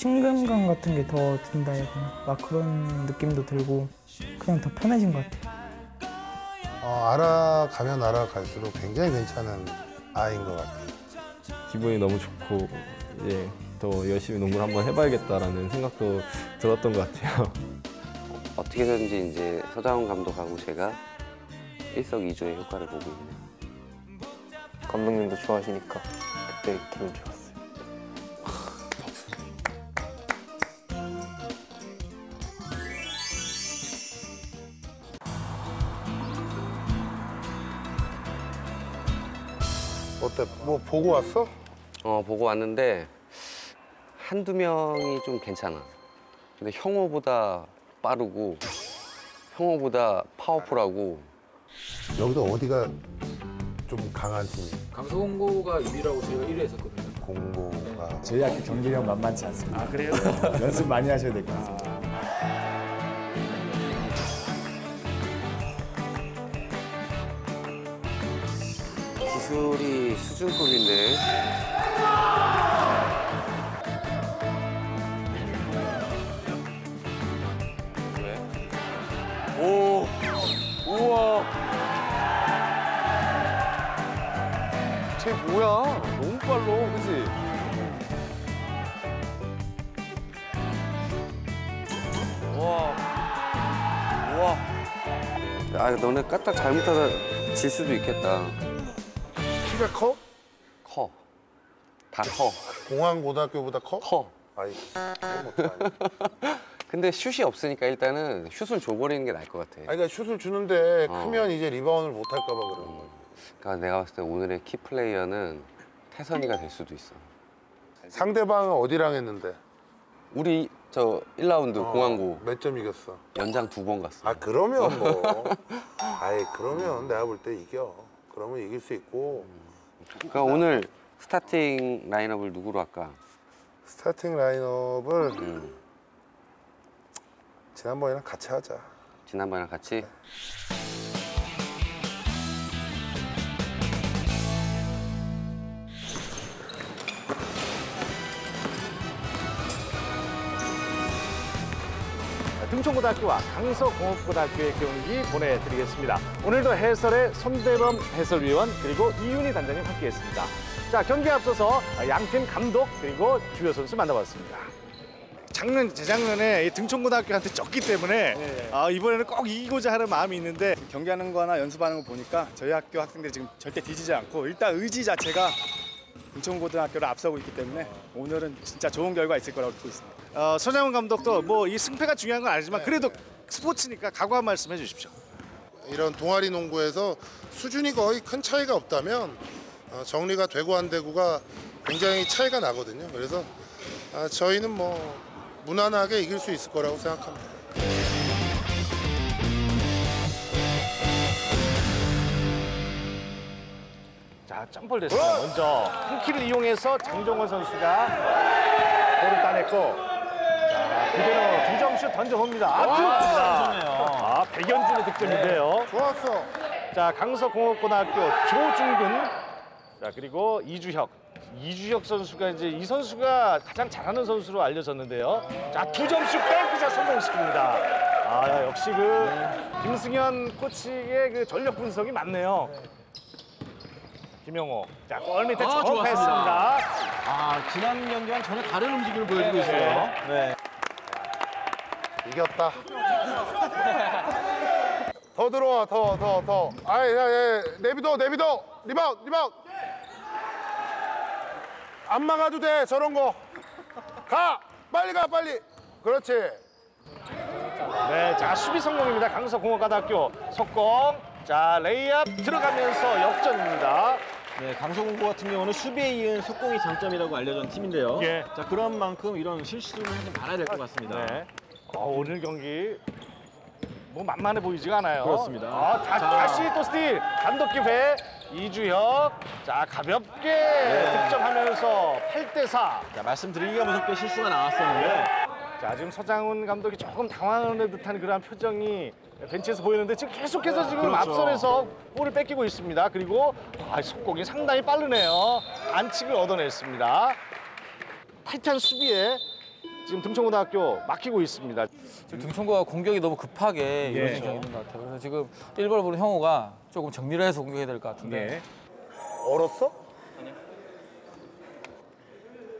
친근감 같은 게 더 든다 되나? 막 그런 느낌도 들고 그냥 더 편해진 것 같아요. 어, 알아가면 알아갈수록 굉장히 괜찮은 아이인 것 같아요. 기분이 너무 좋고 이제 더 열심히 농구를 한번 해봐야겠다라는 생각도 들었던 것 같아요. 어떻게든지 이제 서장훈 감독하고 제가 일석이조의 효과를 보고 있네요. 감독님도 좋아하시니까 그때 기분 좋았 어때? 뭐 보고 왔어? 어, 보고 왔는데 한두 명이 좀 괜찮아. 근데 형호보다 빠르고 형호보다 파워풀하고 여기도 어디가 좀 강한 팀이? 강서공고가 6위라고 저희가 1위 했었거든요. 공고가 저희 학교 경기력 만만치 않습니다. 아 그래요? 연습 많이 하셔야 될 것 같습니다. 기술이 수준급인데 왜? 오! 우와! 쟤 뭐야? 너무 빨라, 그지? 와. 우와. 아, 너네 까딱 잘못하다 질 수도 있겠다. 키가 커? 커. 다 커. 공항 고등학교보다 커? 커. 아이. 근데 슛이 없으니까 일단은 슛을 줘버리는 게 나을 것 같아. 아니, 그러니까 슛을 주는데 어. 크면 이제 리바운드를 못 할까 봐 그러는 거야. 그러니까 내가 봤을 때 오늘의 key player는 태선이가 될 수도 있어. 상대방은 어디랑 했는데? 우리 저 1라운드 어, 공항고 몇 점 이겼어? 연장 두 번 갔어. 아 그러면 뭐 아이 그러면 내가 볼 때 이겨 그러면 이길 수 있고 그러니까 오늘 스타팅 라인업을 누구로 할까? 스타팅 라인업을 음, 지난번이랑 같이 하자 지난번이랑 같이. 등촌고등학교와 강서공업고등학교의 경기 보내드리겠습니다. 오늘도 해설의 손대범 해설위원 그리고 이윤희 단장님 함께했습니다. 자 경기에 앞서서 양팀 감독 그리고 주요 선수 만나봤습니다. 작년 재작년에 이 등촌고등학교한테 졌기 때문에 아, 이번에는 꼭 이기고자 하는 마음이 있는데 경기하는 거나 연습하는 거 보니까 저희 학교 학생들이 지금 절대 뒤지지 않고 일단 의지 자체가 인천고등학교를 앞서고 있기 때문에 오늘은 진짜 좋은 결과 있을 거라고 믿고 있습니다. 어, 서장훈 감독도 뭐 이 승패가 중요한 건 아니지만 그래도 스포츠니까 각오 한 말씀 해주십시오. 이런 동아리 농구에서 수준이 거의 큰 차이가 없다면 어, 정리가 되고 안 되고가 굉장히 차이가 나거든요 그래서 아, 저희는 뭐 무난하게 이길 수 있을 거라고 생각합니다 자, 점볼 됐습니다. 먼저 풀키를 이용해서 장종원 선수가 볼을 따냈고 자, 그대로 두 점슛 던져봅니다. 아. 아, 백연준의 득점인데요. 좋았어 자, 강서공업고등학교 조중근 자, 그리고 이주혁. 이주혁 선수가 이제 이 선수가 가장 잘하는 선수로 알려졌는데요. 자, 두 점슛 백샷 성공시킵니다. 아, 역시 그 김승현 코치의 그 전력 분석이 맞네요. 김영호. 자, 골 밑에 아, 정확했습니다. 아 지난 경기와는 전혀 다른 움직임을 보여주고 있어요. 네. 이겼다 더 들어와 더 더 더 아이 야, 야, 내비둬 내비둬 리바운드 리바운드 안 막아도 돼 저런 거 가 빨리 가 빨리 그렇지 네, 자 수비 성공입니다. 강서공업고등학교 속공. 자 레이업 들어가면서 역전입니다. 네, 강서공고 같은 경우는 수비에 이은 속공이 장점이라고 알려진 팀인데요. 예. 자 그런 만큼 이런 실수를 하지 말아야 될 것 같습니다. 네. 어, 오늘 경기 뭐 만만해 보이지가 않아요. 그렇습니다. 아, 다, 자. 다시 또 스틸 감독 기회 이주혁. 자 가볍게 득점하면서 8대 4. 자 말씀드리기가 무섭게 실수가 나왔었는데 자 지금 서장훈 감독이 조금 당황하는 듯한 그런 표정이 벤치에서 보이는데 지금 계속해서 지금 그렇죠. 앞선에서 볼을 뺏기고 있습니다. 그리고 아, 속공이 상당히 빠르네요. 반칙을 얻어냈습니다. 타이탄 수비에 지금 등촌고등학교 막히고 있습니다. 지금 등촌구가 공격이 너무 급하게 예. 이루어진 경기 있는 것 같아요. 그래서 지금 1번을 보는 형호가 조금 정리를 해서 공격해야 될 것 같은데. 예. 얼었어?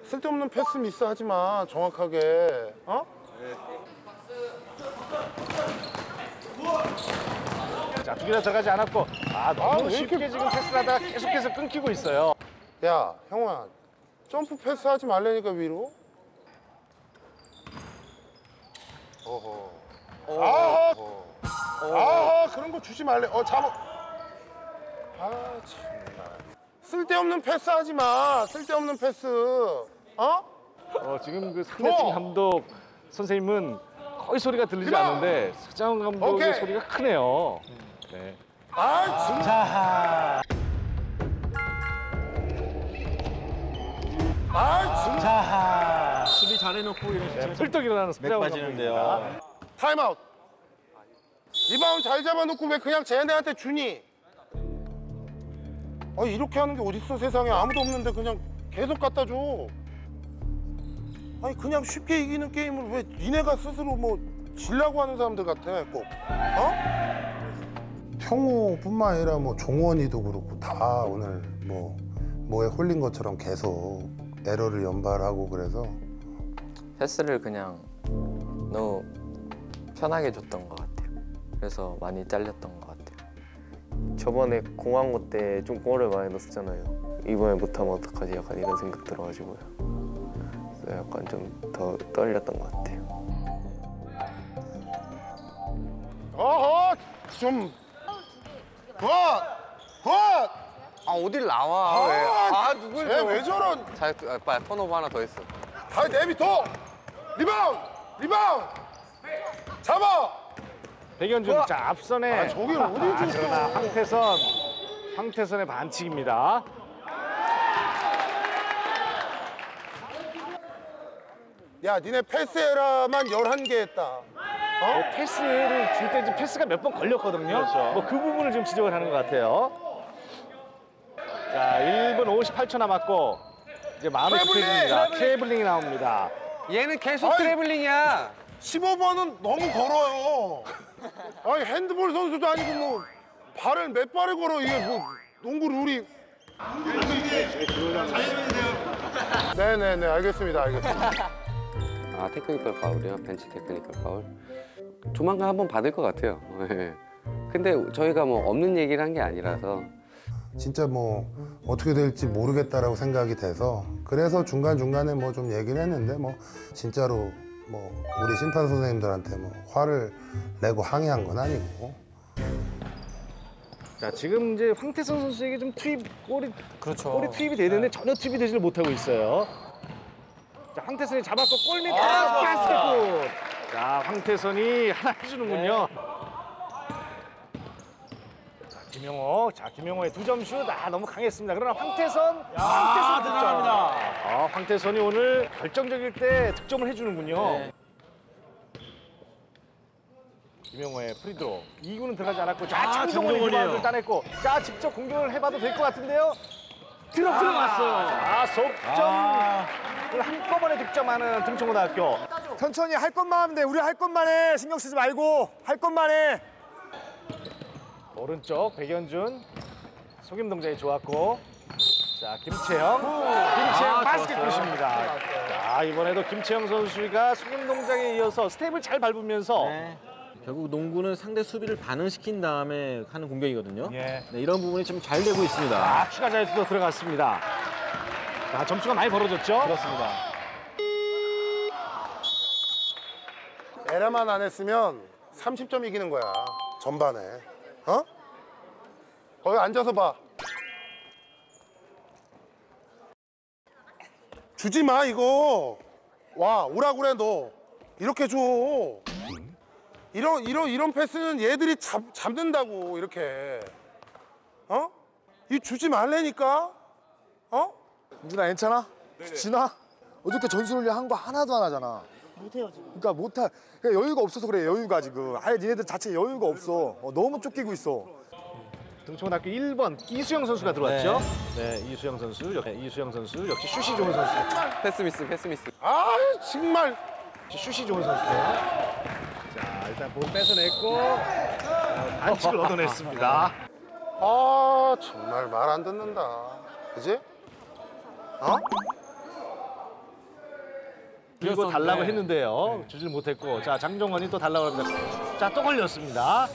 쓸데없는 패스 미스 하지 마. 정확하게. 어? 자, 두 개나 들어가지 않았고 아 너무 아, 왜 쉽게 이렇게- 지금 패스를 하다가 계속해서 끊기고 있어요. 야, 형아. 점프 패스 하지 말라니까 위로. 어허. 아하. 아하, 그런 거 주지 말래. 어, 잡아. 아, 참나. 쓸데없는 패스 하지 마. 쓸데없는 패스. 어? 어, 지금 그 상대팀 뭐? 감독 선생님은 거의 소리가 들리지 이봐! 않는데 서장 감독의 오케이. 소리가 크네요. 네. 아, 진짜. 아, 잘해놓고 이런 네, 시점에서 펄떡 일어나는 맥 서장 빠지는데요. 타임아웃. 리바운드 잘 잡아놓고 왜 그냥 쟤네한테 주니? 아 이렇게 하는 게 어딨어 세상에 아무도 없는데 그냥 계속 갖다 줘. 아니 그냥 쉽게 이기는 게임을 왜 니네가 스스로 뭐 질라고 하는 사람들 같아 꼭. 어? 평호뿐만 아니라 뭐 종원이도 그렇고 다 오늘 뭐 뭐에 홀린 것처럼 계속 에러를 연발하고 그래서 패스를 그냥 너무 편하게 줬던 것 같아요. 그래서 많이 잘렸던 것 같아요. 저번에 공항고 때 좀 골을 많이 넣었잖아요. 이번에 못하면 어떡하지? 약간 이런 생각 들어가지고요. 그래서 약간 좀 더 떨렸던 것 같아요. 어허 좀 good! good! 아 어딜 나와 왜? 아 누굴 쟤왜 저런 잘 아, 빨리 턴오버 하나 더 했어 다 내비둬 리바운드 리바운드 잡아 백현준 자 앞선에 아, 저기 어디 아, 줬어? 그러나 황태선 황태선의 반칙입니다. 야 니네 패스에러만 11개 했다 어? 패스를 줄 때 패스가 몇 번 걸렸거든요. 뭐그 부분을 지금 지적을 하는 것 같아요. 자, 1분 58초 남았고 이제 마음이! 급해집니다. 트래블링이 나옵니다. 얘는 계속 아이. 트래블링이야. 15번은 너무 걸어요. 아니 핸드볼 선수도 아니고 뭐 발을 몇 발을 걸어. 이게 뭐 농구 룰이. 네네네 알겠습니다 알겠습니다. 아 테크니컬 파울이요? 벤치 테크니컬 파울? 조만간 한번 받을 것 같아요. 예. 근데 저희가 뭐 없는 얘기를 한 게 아니라서 진짜 뭐 어떻게 될지 모르겠다라고 생각이 돼서 그래서 중간중간에 뭐 좀 얘기를 했는데 뭐 진짜로 뭐 우리 심판 선생님들한테 뭐 화를 내고 항의한 건 아니고 자, 지금 이제 황태선 선수에게 좀 투입 골이 그렇죠. 볼이 투입이 되는데 전혀 투입이 되지를 못하고 있어요. 자, 황태선이 잡았고 골밑 아, 바스켓 골. 자, 황태선이 하나 해주는군요. 자, 김영호, 자 김영호의 두 점 슛, 아 너무 강했습니다. 그러나 황태선, 황태선 득점. 아, 황태선이 오늘 결정적일 때 득점을 해주는군요. 네. 김영호의 프리드로 2구는 들어가지 않았고 자 아. 리바운드를 따냈고 자 직접 공격을 해봐도 될 것 같은데요. 들어 들어갔어요. 아 속점을 한꺼번에 득점하는 등촌고등학교. 천천히 할 것만 하면 돼. 우리 할 것만 해. 신경 쓰지 말고 할 것만 해. 오른쪽 백현준 속임 동작이 좋았고 자 김채영 김채영 아, 바스켓. 굿입니다. 자 이번에도 김채영 선수가 속임 동작에 이어서 스텝을 잘 밟으면서 네. 결국 농구는 상대 수비를 반응시킨 다음에 하는 공격이거든요. 예. 네, 이런 부분이 좀 잘 되고 있습니다. 아, 추가 자유투도 들어갔습니다. 자 점수가 많이 벌어졌죠? 그렇습니다. 에라만 안 했으면 30점 이기는 거야 전반에 어? 거기 앉아서 봐 주지 마 이거 와 오라 그래 너 이렇게 줘 이런 이런 이런 패스는 얘들이 잡, 잡는다고 이렇게 어? 이 주지 말래니까 어? 민준아 괜찮아? 진아? 어저께 전술훈련 한 거 하나도 안 하잖아. 못해요 지금. 그러니까 못하. 그러니까 여유가 없어서 그래 여유가 지금. 아예 니네들 자체 여유가 없어. 어, 너무 쫓기고 있어. 등촌학교 1번 이수영 선수가 들어왔죠? 네, 이수영 선수, 역- 네, 이수영 선수 역시 슛이 좋은 선수. 패스 미스 패스 미스 아 정말 슛이 좋은 선수네요. 자, 일단 볼 뺏어냈고 어, 반칙을 얻어냈습니다. 아 정말 말 안 듣는다. 그지? 어? 그리고 네. 달라고 했는데요. 주질 못했고 자 장정원이 또 달라고 합니다. 자 또 걸렸습니다.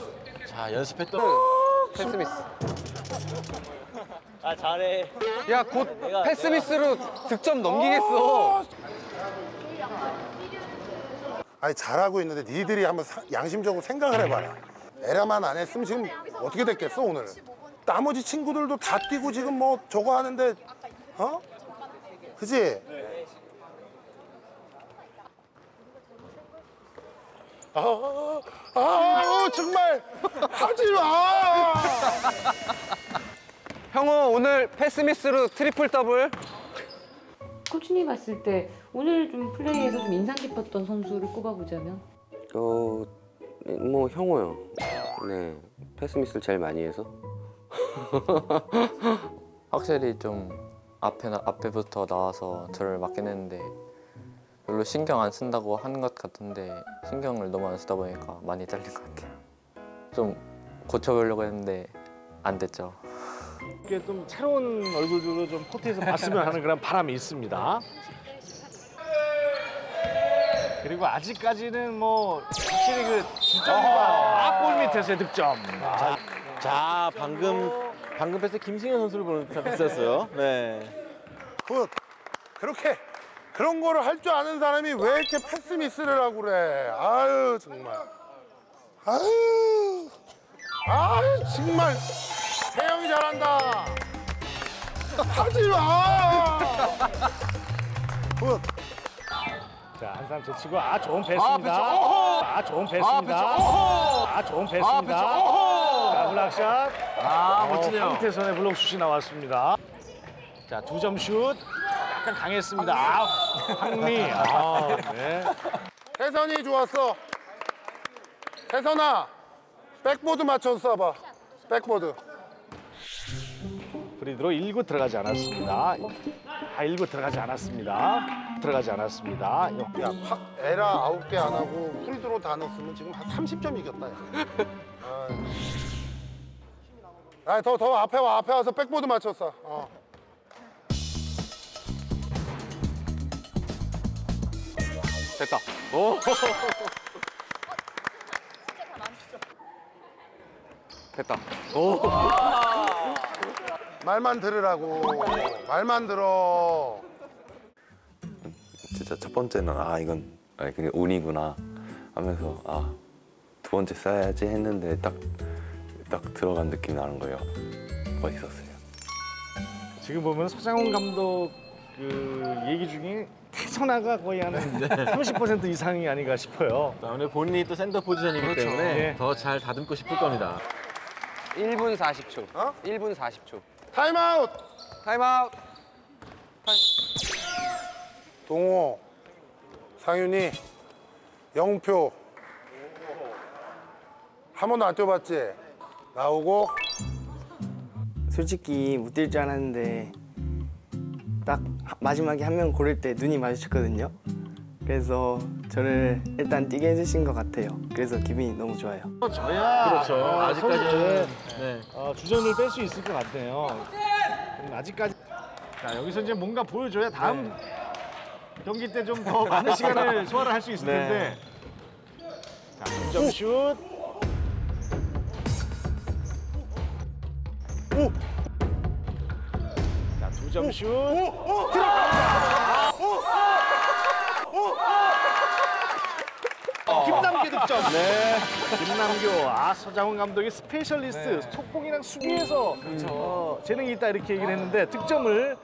자 연습했던 패스미스. 아 잘해 야, 곧 패스미스로 득점 넘기겠어. 아니 잘하고 있는데 니들이 한번 사- 양심적으로 생각을 해봐라. 에러만 안 했으면 지금 어떻게 됐겠어 오늘? 나머지 친구들도 다 뛰고 지금 뭐 저거 하는데 어? 그지? 아, 아, 정말 하지 마. 형호 오늘 패스미스로 트리플 더블. 코치님 봤을 때 오늘 좀 플레이에서 좀 인상 깊었던 선수를 꼽아보자면 어, 뭐 형호요. 네, 패스미스를 제일 많이 해서. 확실히 좀 앞에 나- 앞에부터 나와서 저를 맡긴 했는데 별로 신경 안 쓴다고 하는 것 같은데 신경을 너무 안 쓰다 보니까 많이 잘린 것 같아요. 좀 고쳐보려고 했는데 안 됐죠. 이렇게 좀 새로운 얼굴들로 좀 코트에서 봤으면 하는 그런 바람이 있습니다. 그리고 아직까지는 뭐 확실히 그 득점과 아, 골 밑에서의 득점. 자, 자 방금 방금 패스 김승현 선수를 보는 패스였어요. 네. Good. 그렇게 그런 거를 할 줄 아는 사람이 왜 이렇게 패스 미스를 하고 그래? 아유 정말. 아유. 아유 정말. 태영이 잘한다. 하지 마. Good. 자, 한 사람 제치고 아 좋은 패스입니다. 패스, 어허! 아 좋은 패스입니다. 아 좋은 아 패스입니다. 자, block shot. 아 멋지네요 황태선의 블록 슛이 나왔습니다. 자, 두 점 슛. 약간 강했습니다. 아, 황리. 아, 네. 혜선이 좋았어. 혜선아. 백보드 맞춰서 쏴봐. 백보드. 프리드로 1구 들어가지 않았습니다. 아, 1구 들어가지 않았습니다. 들어가지 않았습니다. 야, 파, 에러 아홉 개 안 하고 프리드로 다 넣었으면 지금 한 30점 이겼다. 야. 아, 더, 더 앞에 와, 앞에 와서 백보드 맞췄어. 어. 됐다. 오. 됐다. 말만 들으라고. 말만 들어. 진짜 첫 번째는 아 이건 아니 그게 운이구나 하면서 아 두 번째 써야지 했는데 딱 딱 들어간 느낌이 나는 거예요. 멋있었어요. 지금 보면 서장훈 감독 그 얘기 중에 태선아가 거의 한 30% 이상이 아닌가 싶어요. 오늘 본인이 또 센터 포지션이기 그렇죠. 때문에 네. 더잘 다듬고 싶을 겁니다. 1분 40초. 어? 1분 40초. 타임아웃! 타임아웃. 동호, 상윤이, 영표. 한 번도 안 뛰어봤지? 나오고. 솔직히 못 뛸 줄 알았는데 딱 마지막에 한 명 고를 때 눈이 마주쳤거든요. 그래서 저를 일단 뛰게 해주신 것 같아요. 그래서 기분이 너무 좋아요. 저야 그렇죠. 어, 아직까지는 네. 어, 주전을 뺄 수 있을 것 같네요. 음, 아직까지 자 여기서 이제 뭔가 보여줘야 다음 경기 때 좀 더 많은 시간을 소화를 할 수 있을 네. 텐데. 자, 동점 슛. 자, 두점 슛. 어, 김남규 득점. 네. 김남규. 아, 서장훈 감독이 specialist, 속공이랑 수비에서 어, 재능이 있다 이렇게 얘기를 했는데 득점을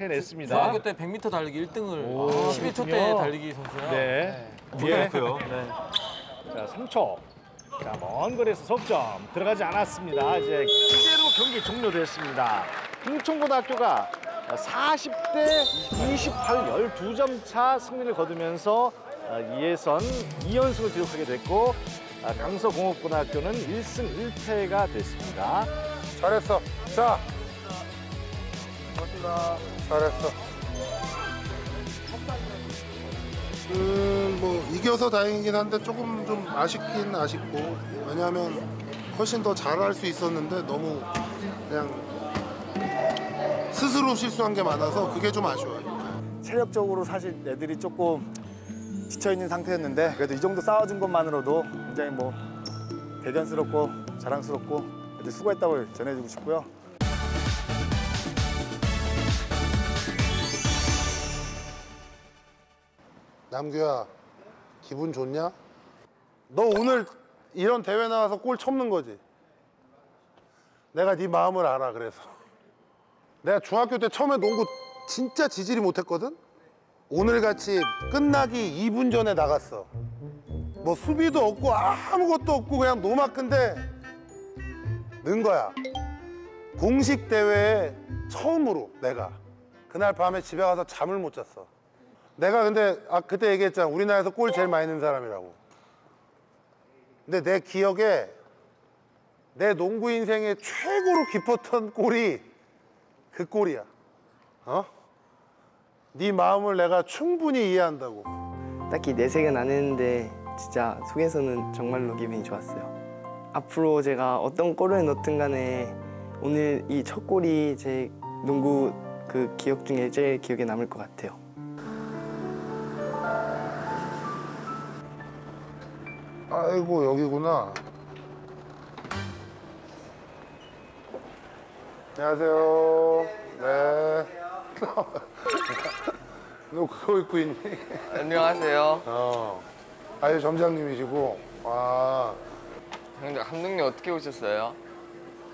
해냈습니다. 중학교 때 100m 달리기 1등을 오, 11초대 그렇군요. 달리기 선수야 네. 국가대표요 네. 자, 3초. 자, 먼 거리에서 석점 들어가지 않았습니다. 이제 그대로 경기 종료됐습니다. 흥청고등학교가 40대 28, 12점 차 승리를 거두면서 2예선 2연승을 기록하게 됐고 아, 강서공업고등학교는 1승 1패가 됐습니다. 잘했어. 자. 고맙습니다. 잘했어. 음, 뭐 이겨서 다행이긴 한데 조금 좀 아쉽긴 아쉽고 왜냐하면 훨씬 더 잘할 수 있었는데 너무 그냥 스스로 실수한 게 많아서 그게 좀 아쉬워요. 체력적으로 사실 애들이 조금 지쳐 있는 상태였는데 그래도 이 정도 싸워준 것만으로도 굉장히 뭐 대견스럽고 자랑스럽고 애들 수고했다고 전해주고 싶고요. 남규야 기분 좋냐? 너 오늘 이런 대회 나와서 골 쳐는 거지? 내가 네 마음을 알아 그래서 내가 중학교 때 처음에 농구 진짜 지질이 못했거든? 오늘같이 끝나기 2분 전에 나갔어. 뭐 수비도 없고 아무것도 없고 그냥 노마크인데 는 거야. 공식 대회에 처음으로 내가. 그날 밤에 집에 가서 잠을 못 잤어. 내가 근데 아 그때 얘기했잖아. 우리나라에서 골 제일 많이 넣는 사람이라고. 근데 내 기억에 내 농구 인생에 최고로 깊었던 골이 그 골이야 어? 네 마음을 내가 충분히 이해한다고 딱히 내색은 안 했는데 진짜 속에서는 정말로 기분이 좋았어요. 앞으로 제가 어떤 골을 넣든 간에 오늘 이 첫 골이 제 농구 그 기억 중에 제일 기억에 남을 것 같아요. 아이고 여기구나 안녕하세요 네 너 그거 입고 있니? 안녕하세요. 어. 아유 점장님이시고 아 형님 감독님 어떻게 오셨어요?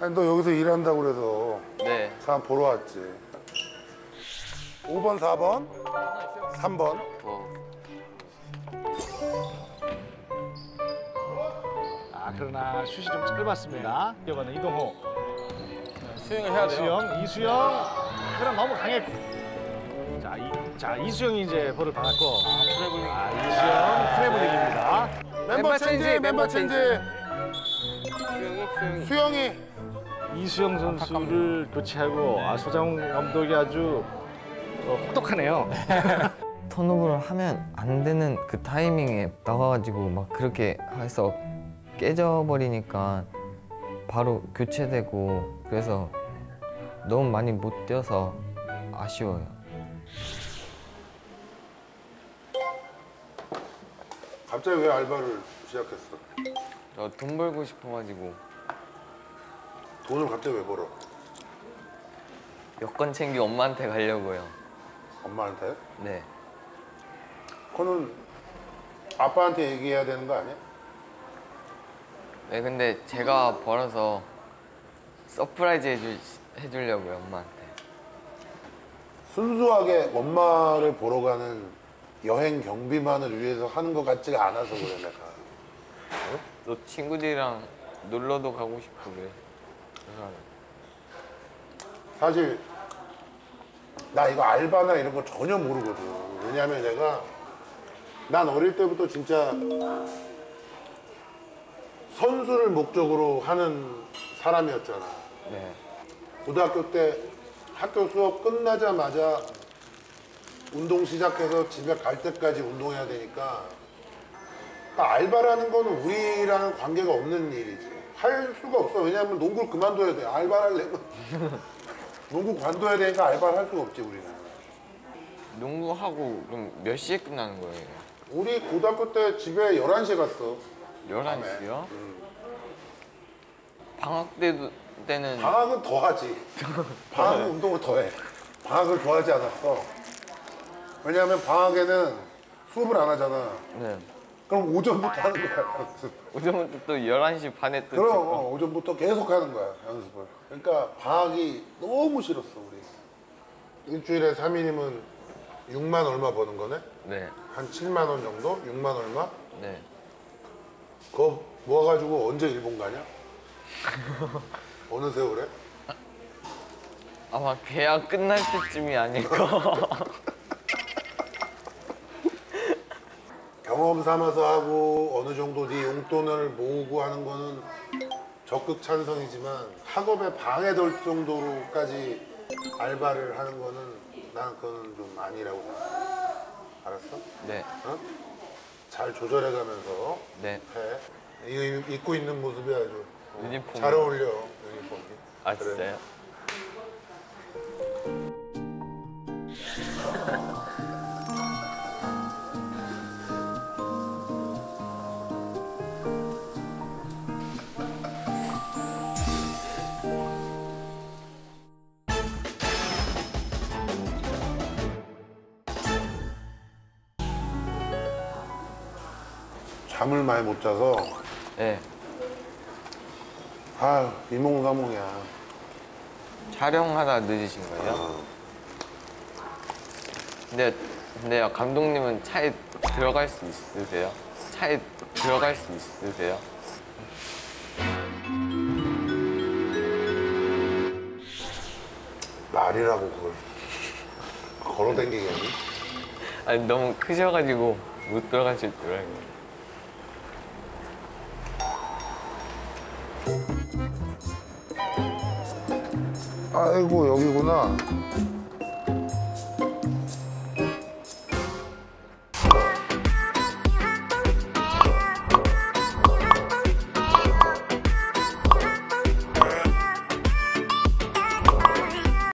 아니 너 여기서 일한다고 그래서 네. 사람 보러 왔지 5번 4번 3번 아 그러나 슛이 좀 짧았습니다. 뛰어가는 이동호. 수영을 해야 돼요. 이수영, 이수영. 그럼 너무 강했고. 자, 이, 자 이수영이 이제 볼을 받았고. 아, 이수영 트래블링입니다. member change member change 수영이 수영이. 수영이 이수영 선수를 교체하고 아, 서장훈 감독이 아주 어, 혹독하네요. 턴오버를 하면 안 되는 그 타이밍에 나가가지고 막 그렇게 해서 깨져버리니까 바로 교체되고 그래서 너무 많이 못 뛰어서 아쉬워요. 갑자기 왜 알바를 시작했어? 저 돈 벌고 싶어가지고 돈을 갑자기 왜 벌어? 여권 챙기 엄마한테 가려고요. 엄마한테? 네. 그거는 아빠한테 얘기해야 되는 거 아니야? 네 근데 제가 벌어서 surprise 해주, 해주려고요 엄마한테. 순수하게 엄마를 보러 가는 여행 경비만을 위해서 하는 것 같지가 않아서 그래 내가 너 친구들이랑 놀러도 가고 싶고 그래. 사실 나 이거 알바나 이런 거 전혀 모르거든 왜냐면 내가 난 어릴 때부터 진짜 선수를 목적으로 하는 사람이었잖아. 네. 고등학교 때 학교 수업 끝나자마자 운동 시작해서 집에 갈 때까지 운동해야 되니까 그러니까 알바라는 거는 우리랑은 관계가 없는 일이지. 할 수가 없어. 왜냐하면 농구를 그만둬야 돼. 알바를 내면 농구 관둬야 되니까 알바를 할 수가 없지 우리는. 농구하고 그럼 몇 시에 끝나는 거예요? 우리 고등학교 때 집에 11시에 갔어 11시요? 방학 때도, 때는 방학은 더 하지 방학은 운동을 더해 방학을 좋아하지 않았어 왜냐하면 방학에는 수업을 안 하잖아 네. 그럼 오전부터 하는 거야 오전부터 또 11시 반에 또 그럼. 어, 오전부터 계속 하는 거야 연습을 그러니까 방학이 너무 싫었어 우리 일주일에 3일이면 6만 얼마 버는 거네? 네. 한 7만 원 정도? 6만 얼마? 네. 그거 모아가지고 언제 일본 가냐? 어느 세월에? 아마 계약 끝날 때쯤이 아닐까. 경험 삼아서 하고 어느 정도 네 용돈을 모으고 하는 거는 적극 찬성이지만 학업에 방해될 정도로까지 알바를 하는 거는 난 그거는 좀 아니라고 생각해. 알았어? 네. 어? 잘 조절해가면서 네. 해. 이거 입고 있는 모습이 아주 유니폼. 잘 어울려 유니폼이. 아 진짜요? 많이 못 자서 네. 아 이몽가몽이야. 촬영하다 늦으신 거예요? 근데 근데 감독님은 차에 들어갈 수 있으세요? 차에 들어갈 수 있으세요? 말이라고 그걸 걸어 댕기겠니? 아니 너무 크셔가지고 못 들어가실 줄 알고. 아이고 여기구나.